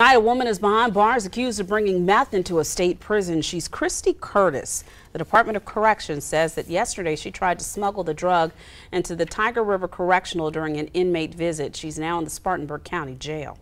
Tonight, a woman is behind bars accused of bringing meth into a state prison. She's Christy Curtis. The Department of Corrections says that yesterday she tried to smuggle the drug into the Tyger River Correctional during an inmate visit. She's now in the Spartanburg County Jail.